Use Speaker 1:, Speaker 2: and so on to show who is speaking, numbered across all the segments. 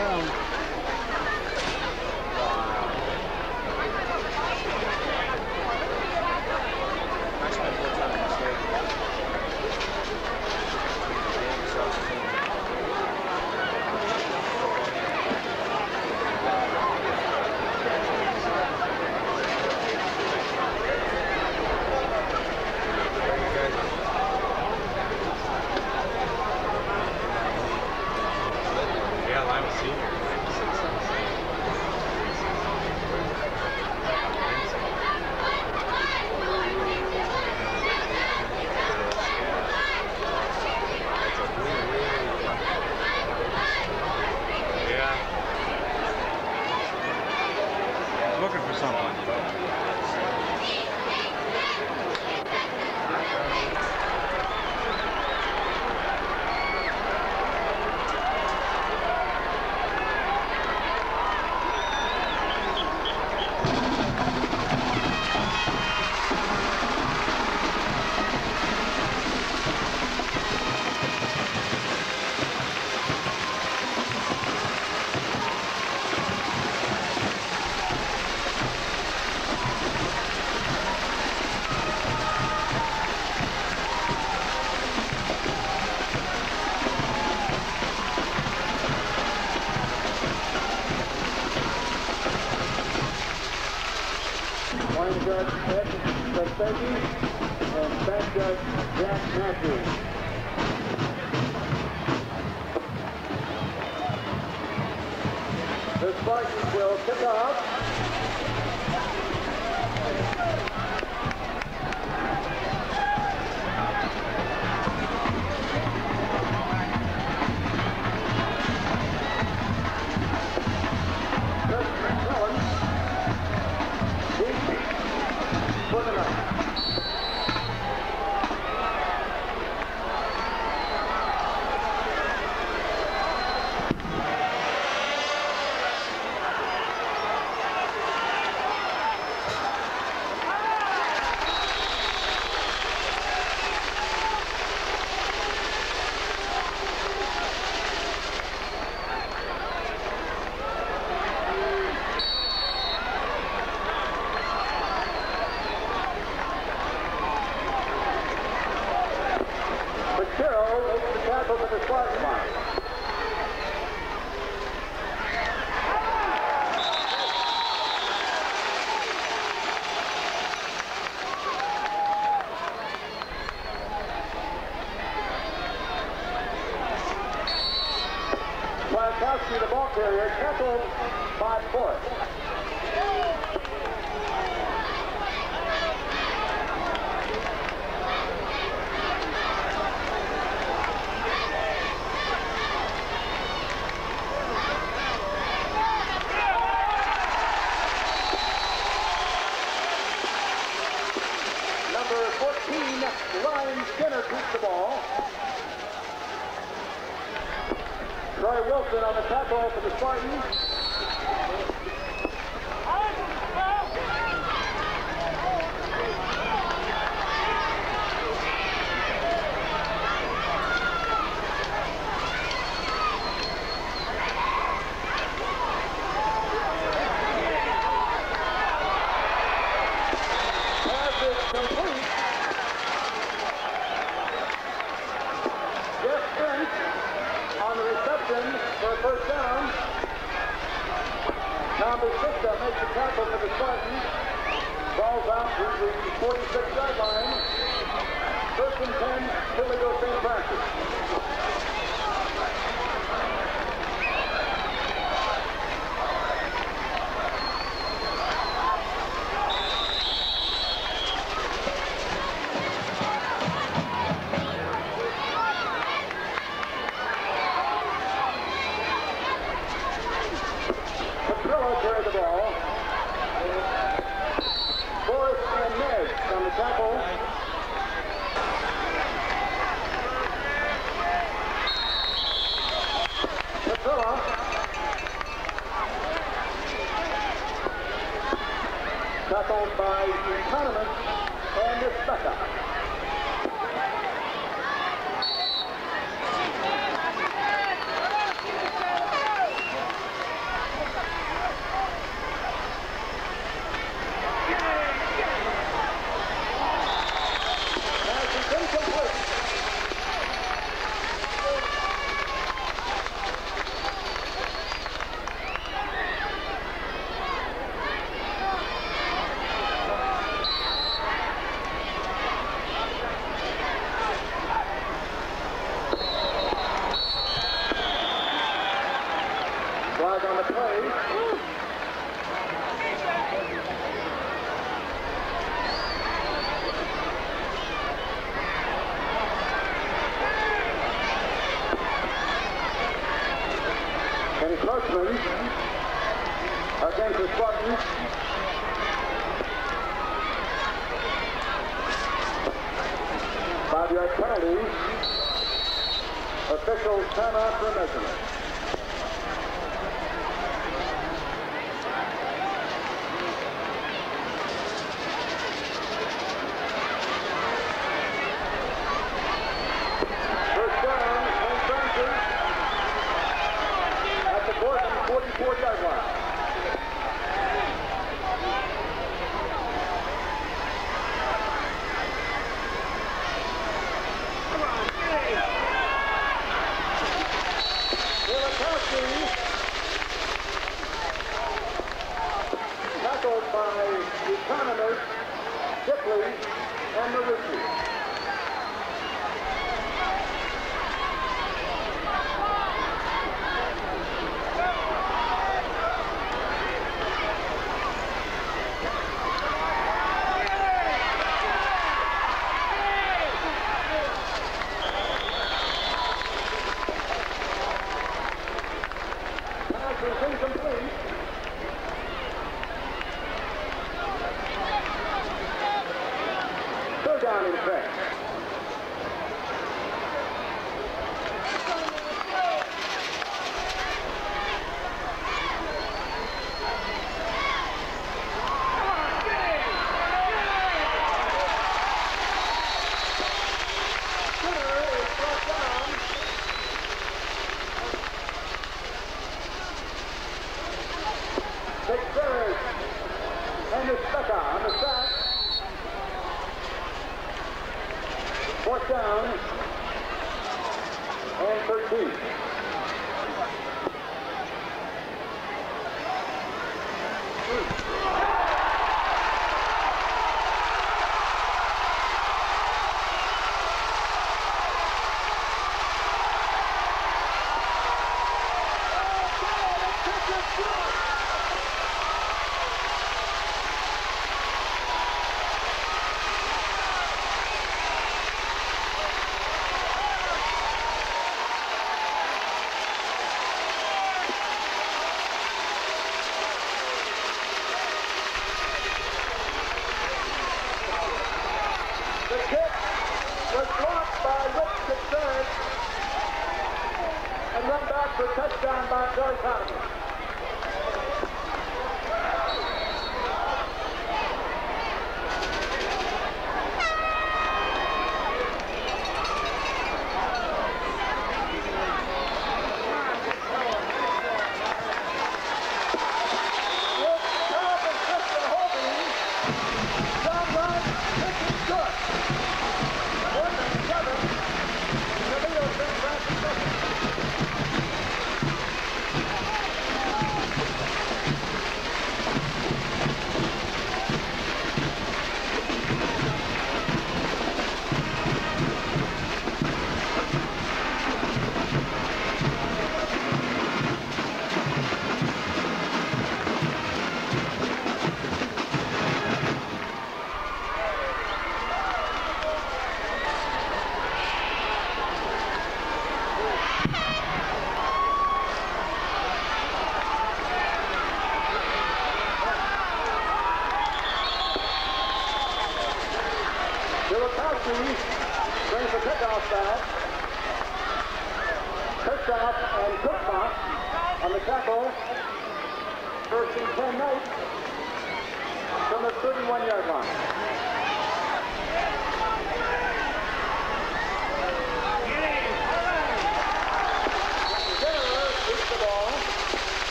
Speaker 1: their. Johnson for
Speaker 2: a first down. Number six that makes the tackle for the Spartans. Balls out to the 46 yard line. First and 10, Philly goes St. Francis.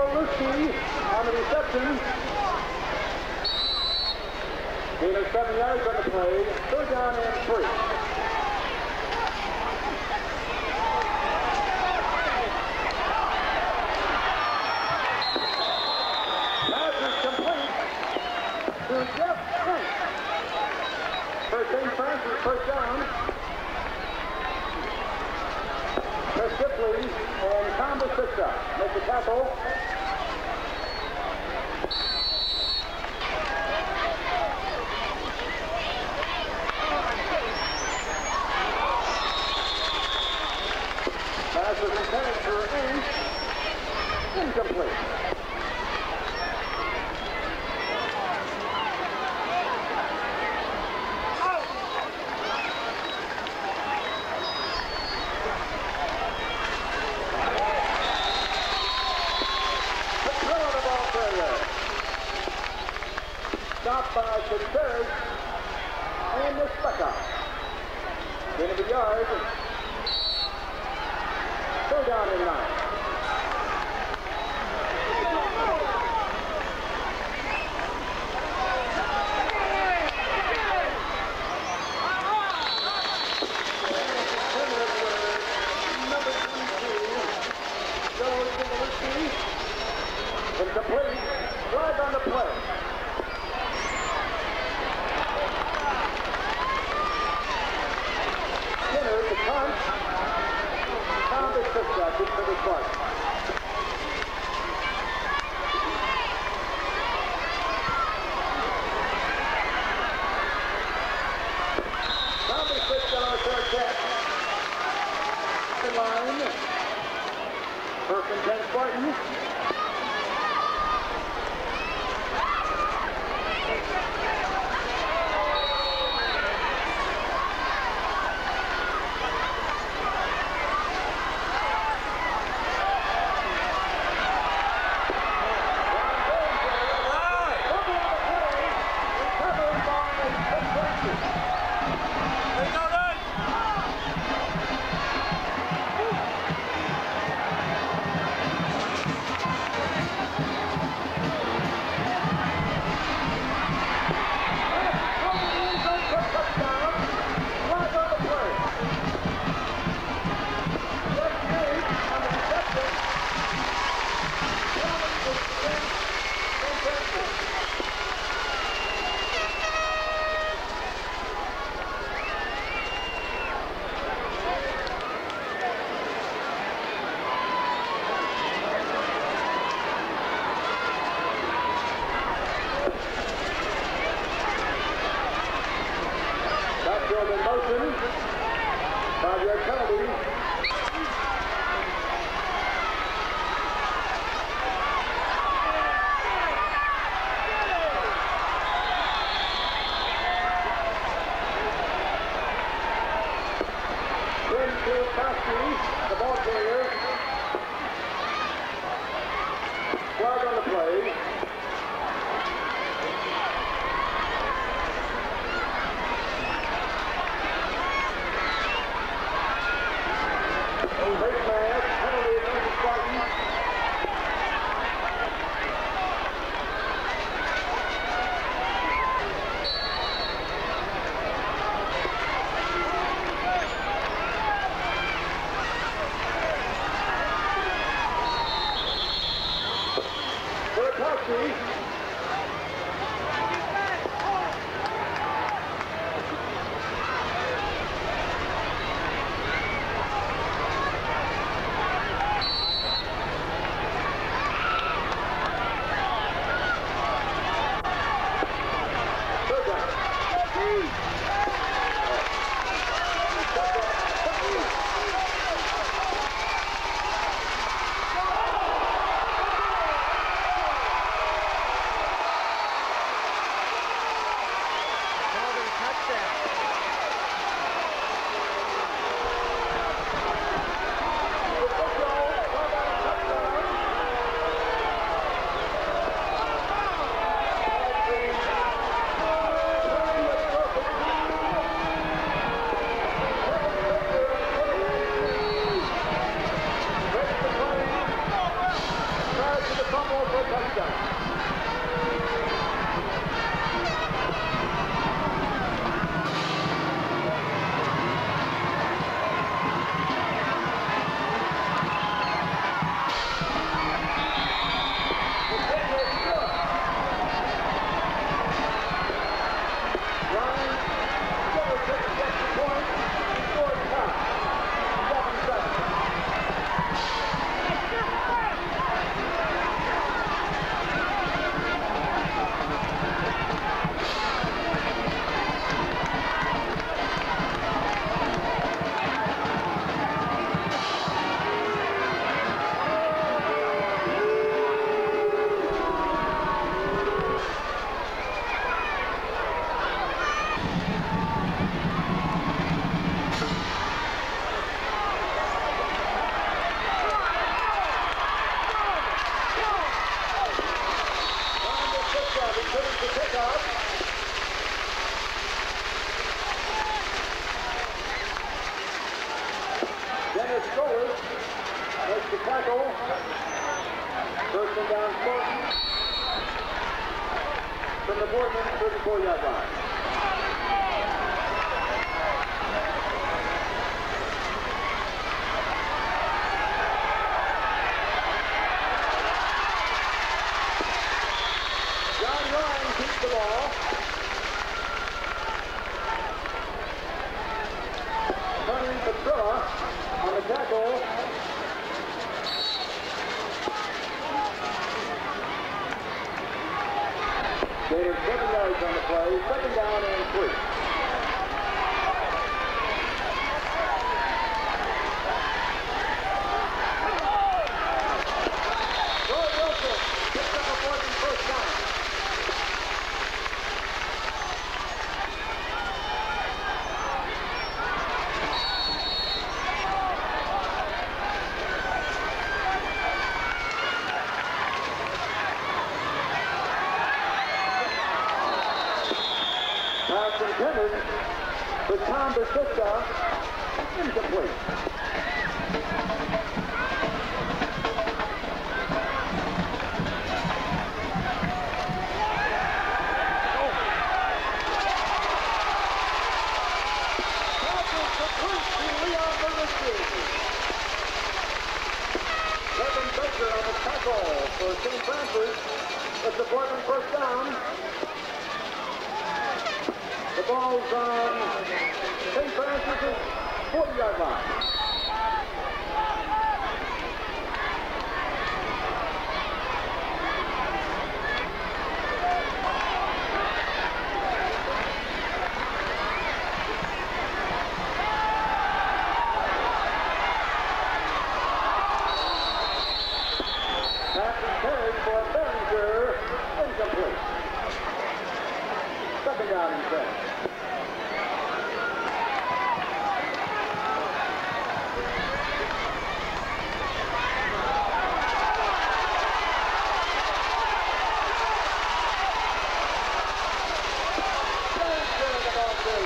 Speaker 2: Bolucci on the reception. Gained seven yards on the play. Third down and three. St. First down. Chris Shipley and Tom Basista make the tackle.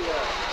Speaker 2: Right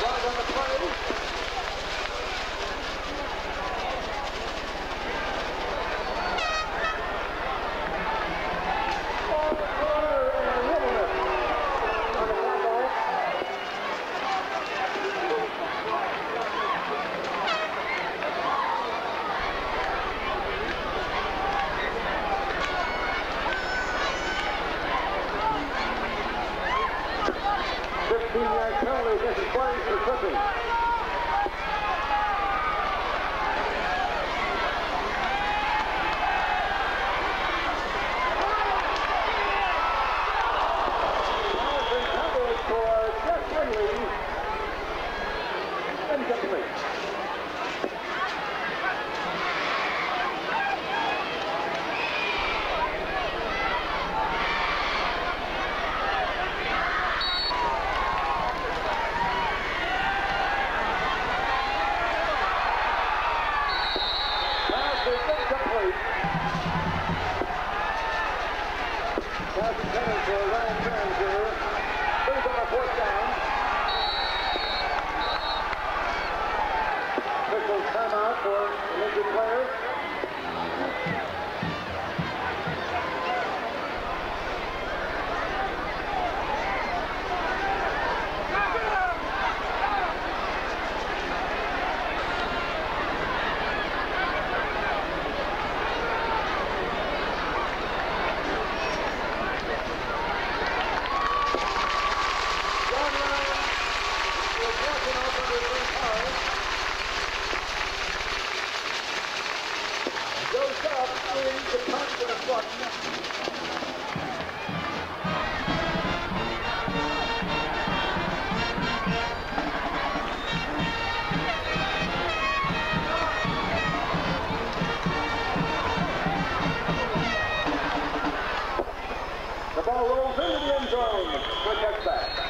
Speaker 2: The ball rolls into the end zone for touchback.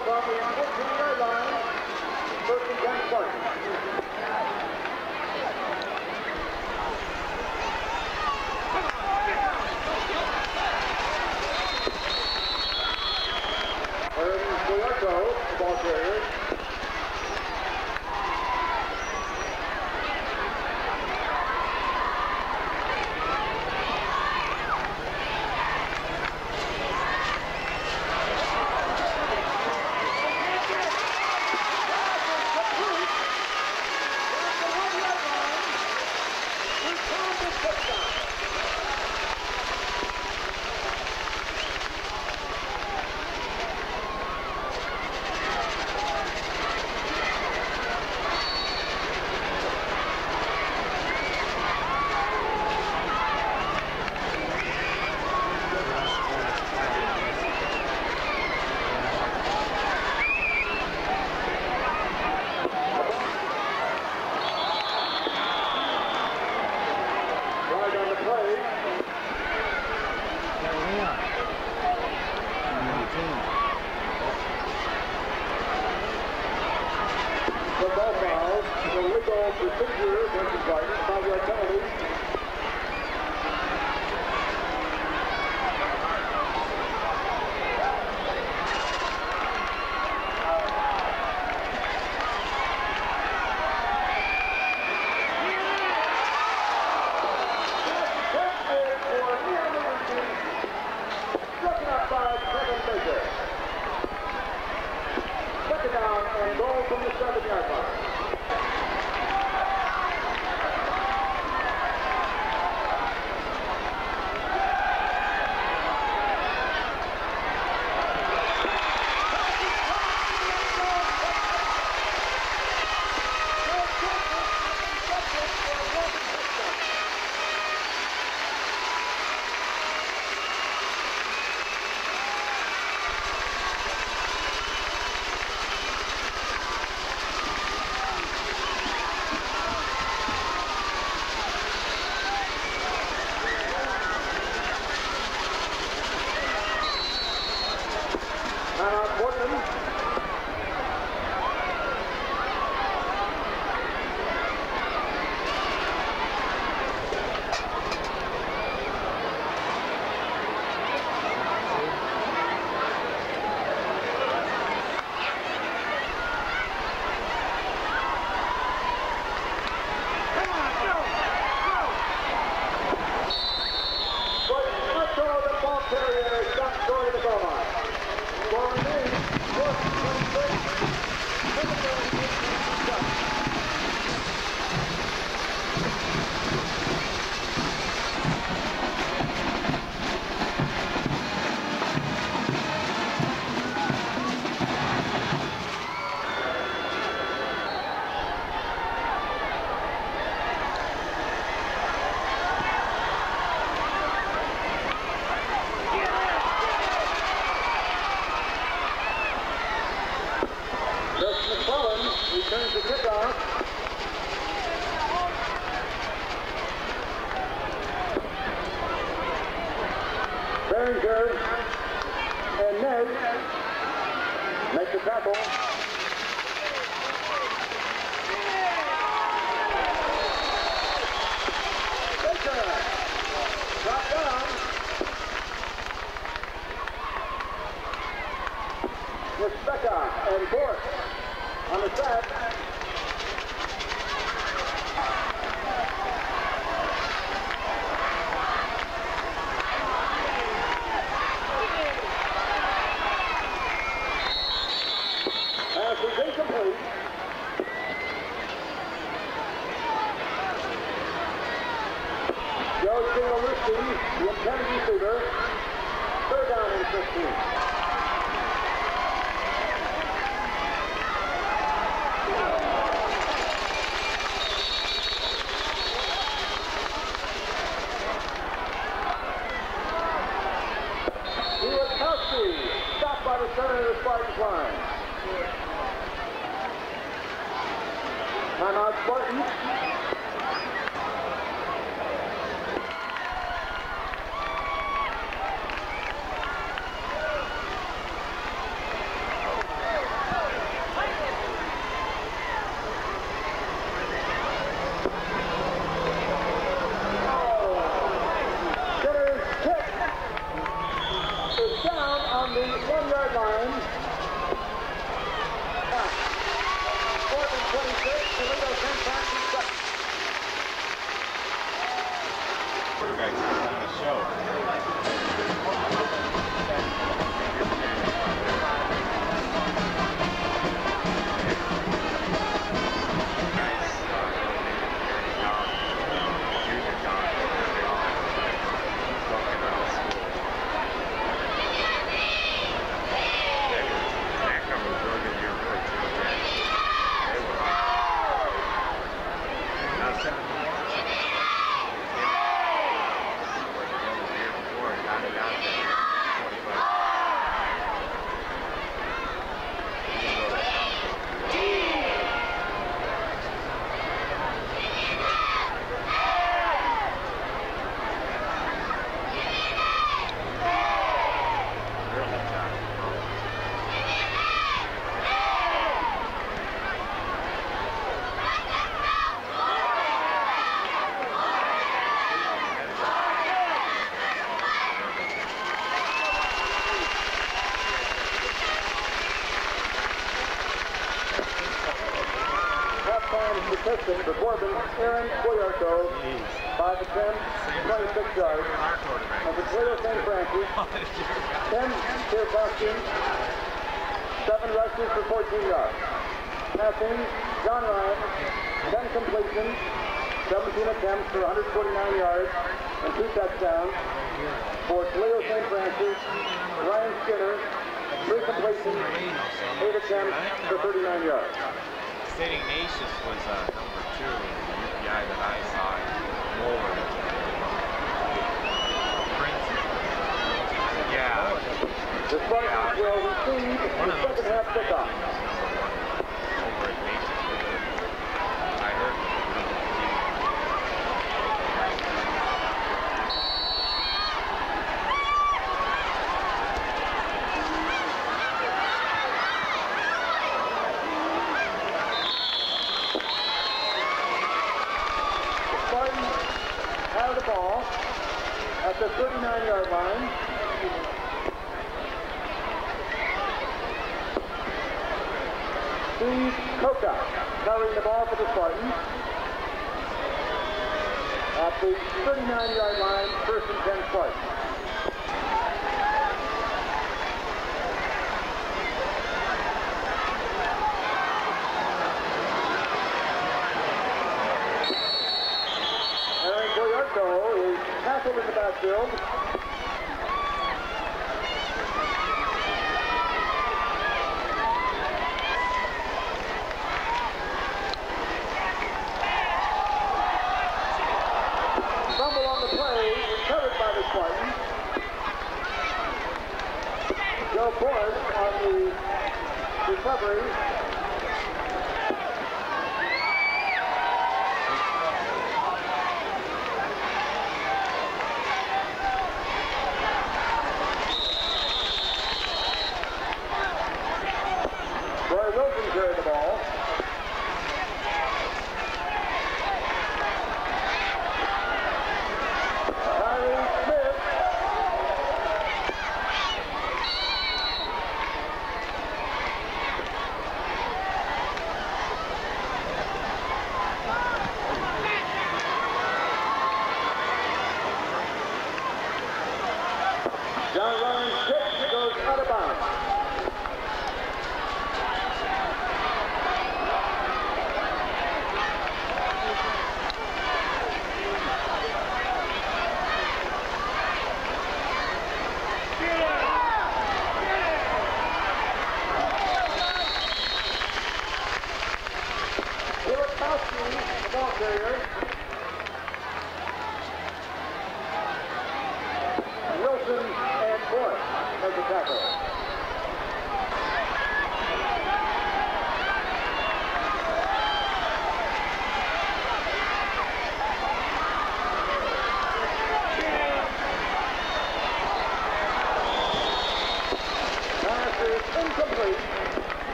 Speaker 2: ball is on the 15-yard line. First and 10 Clark. Joe's going the, the shooter. Third down and 15. Piston for Corbin, Aaron Boyardo, 5 to 10, 26 yards. And for Toledo St. Francis, 10 clear costumes, 7 rushes for 14 yards. Passing, John Ryan, 10 completions, 17 attempts for 149 yards and 2 touchdowns. For Toledo St. Francis, Ryan Skinner, 3 completions, 8 attempts for 39 yards.
Speaker 1: St. Ignatius was uh, number two in the UPI that I saw in Moeller. Prince. Yeah.
Speaker 2: The Spartans will receive
Speaker 1: One
Speaker 2: the second half kickoff.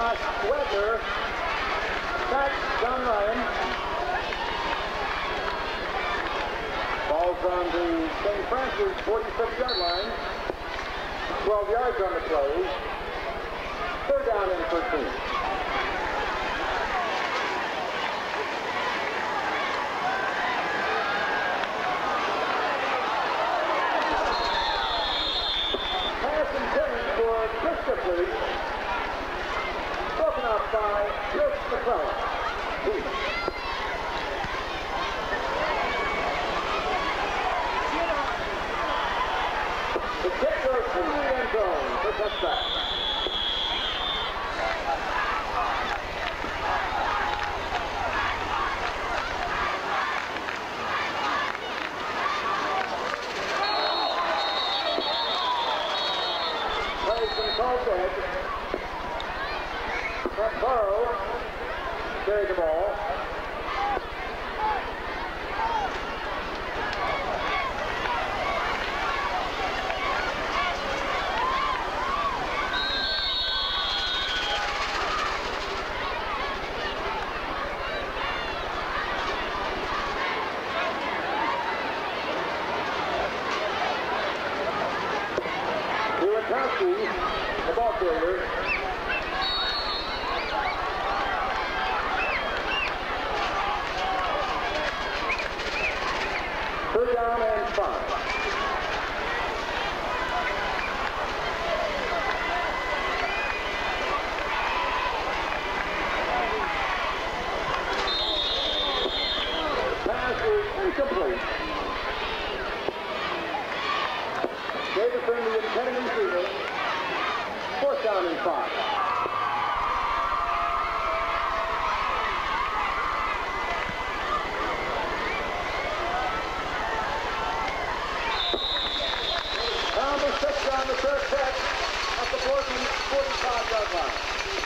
Speaker 2: Josh Weber. That's John Ryan. Ball's on the St. Francis 46-yard line. 12 yards on the play. Third down and 13. the first set at the 40, 45-yard line.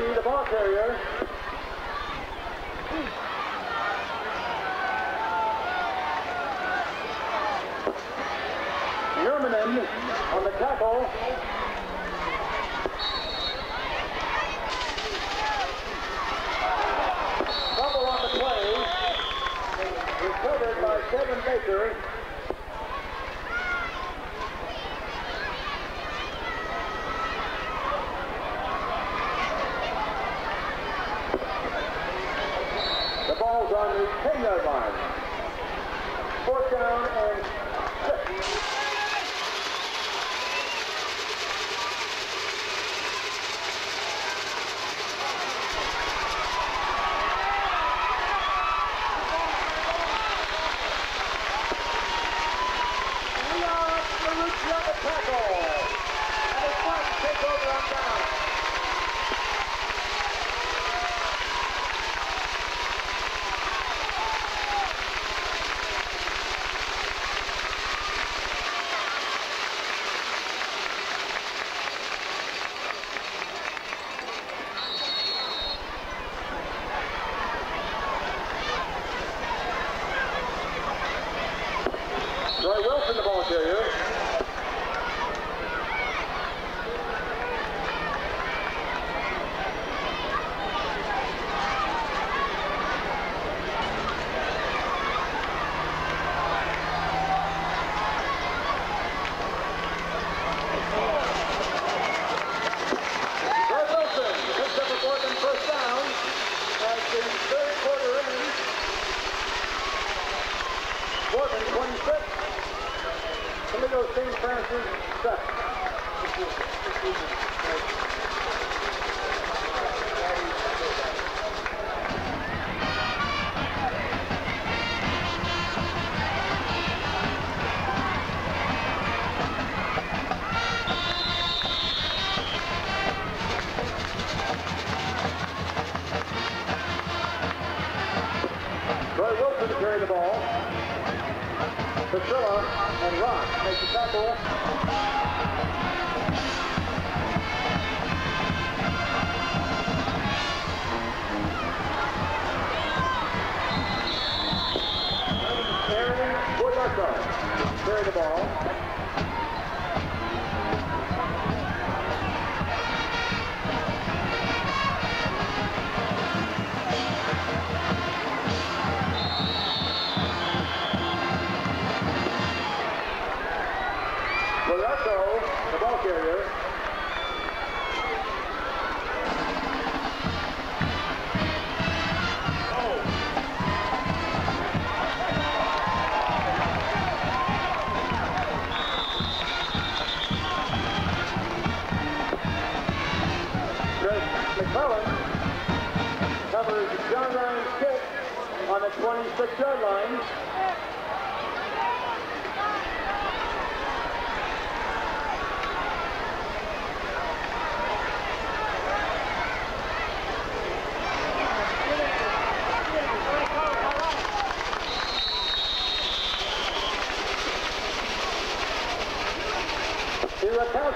Speaker 2: The ball carrier.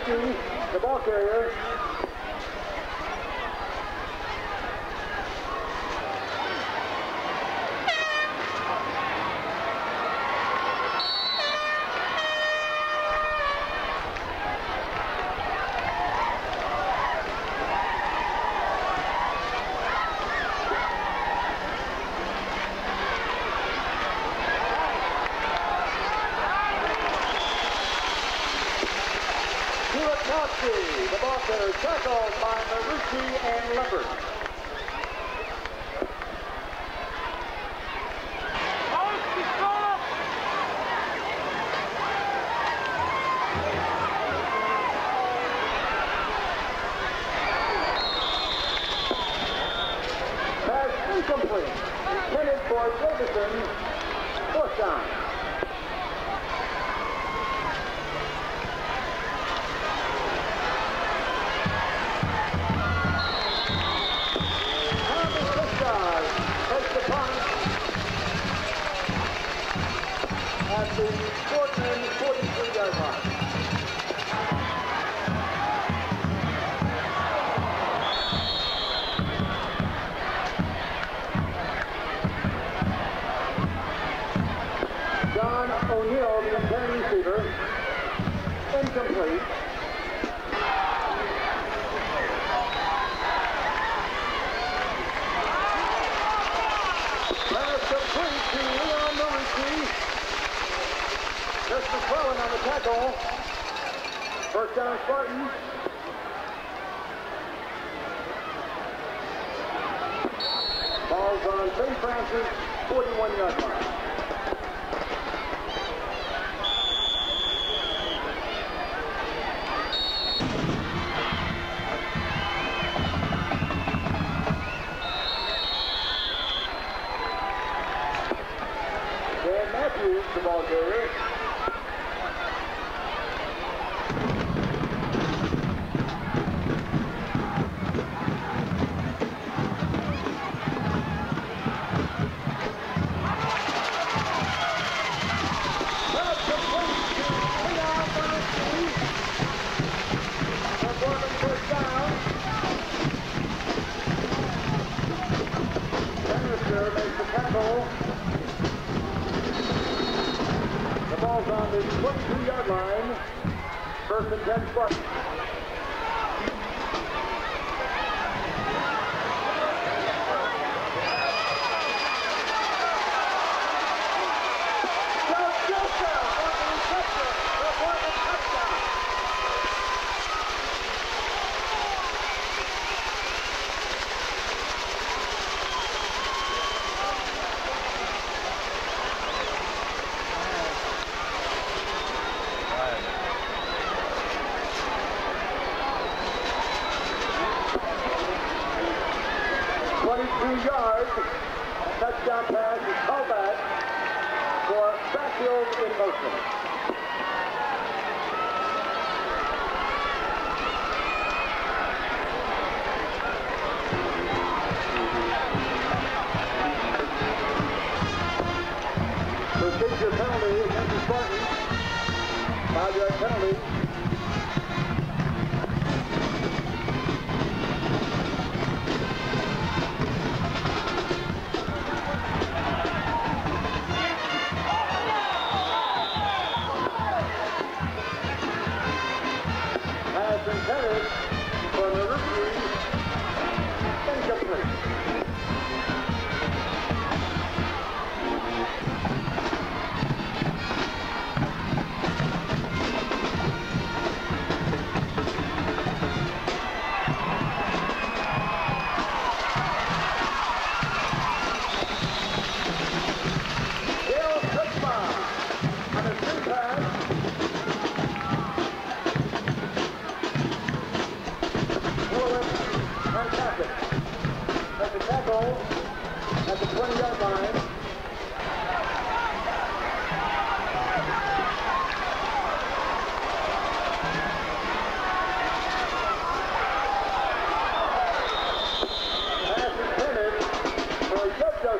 Speaker 2: to the ball carrier, Koski. The blocker tackled by Marucci and Levert. goal. The ball's on the 22-yard line. First and 10 foot.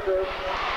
Speaker 2: Thank you.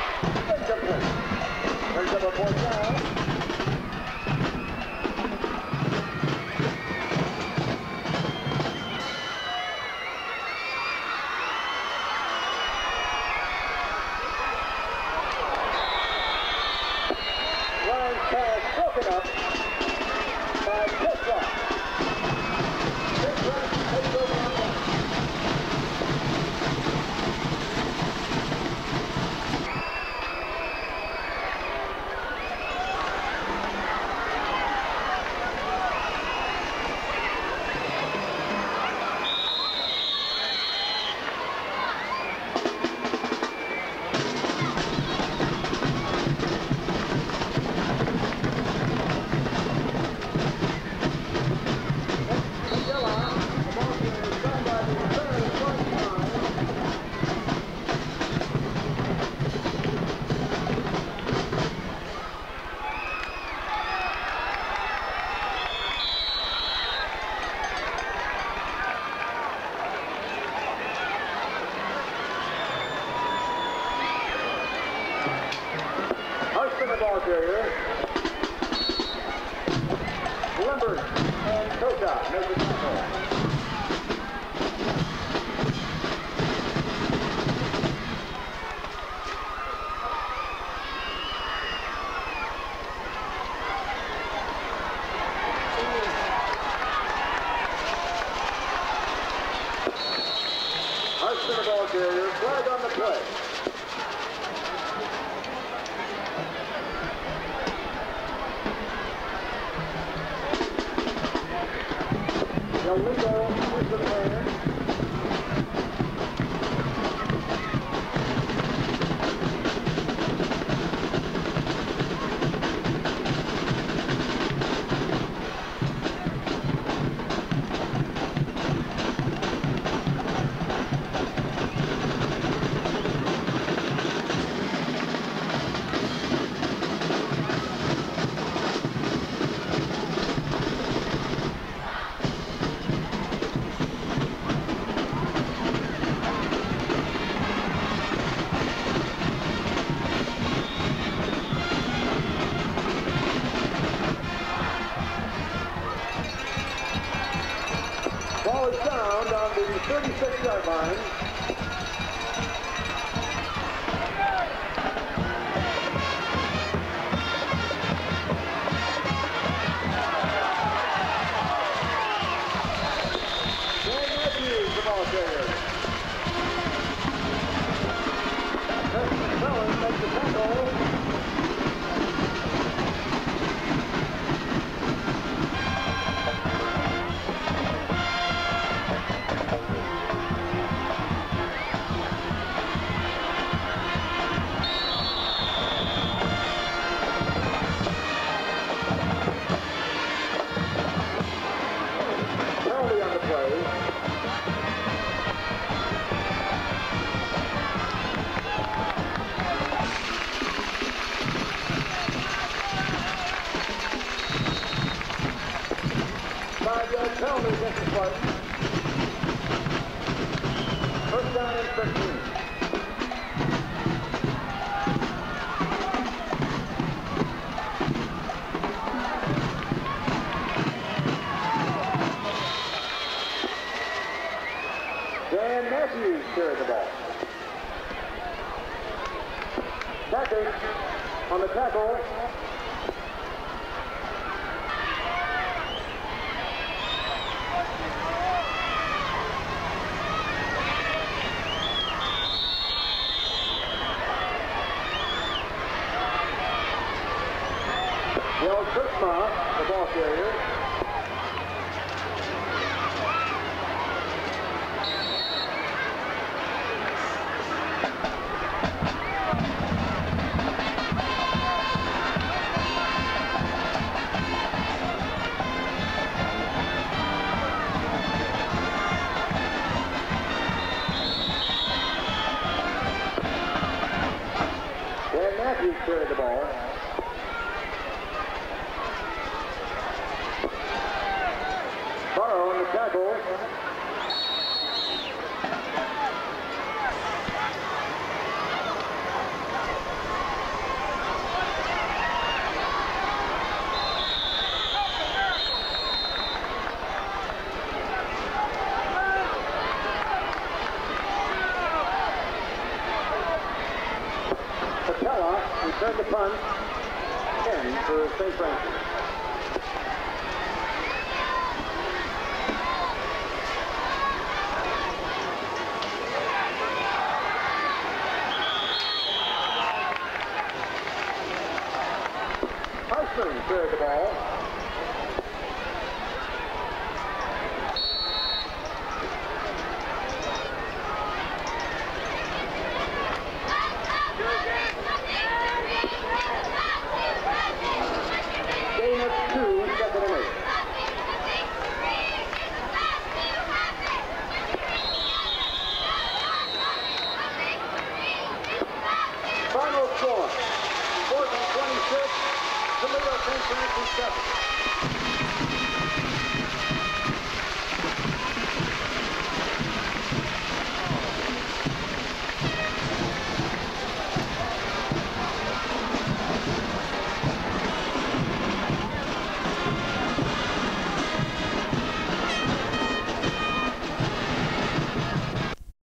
Speaker 2: Will Kurtzma, the ball carrier.